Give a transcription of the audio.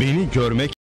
Beni görmek